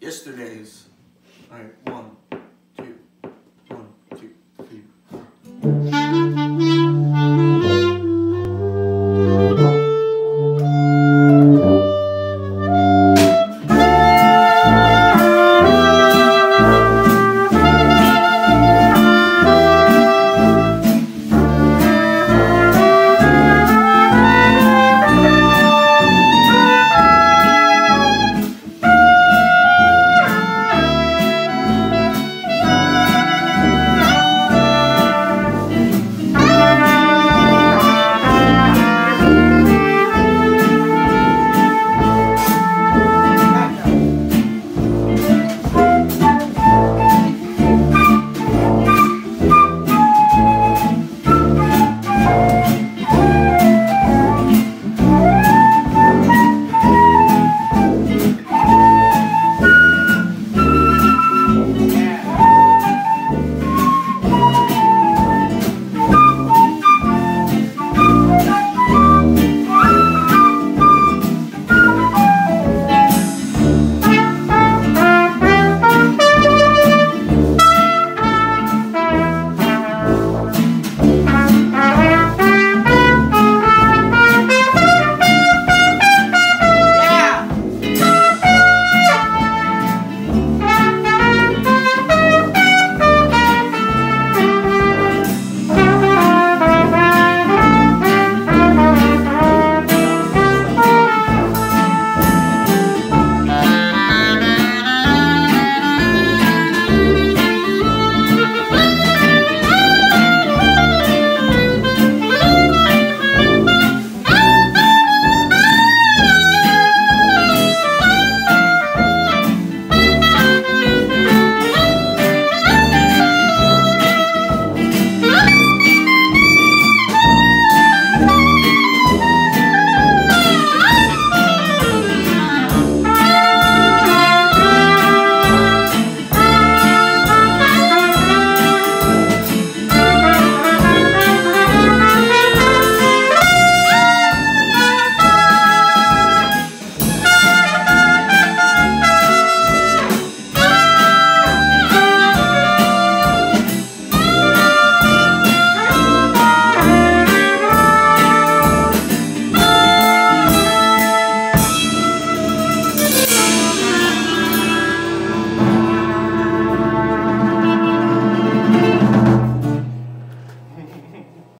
yesterday's. All right, one, two, one, two, three.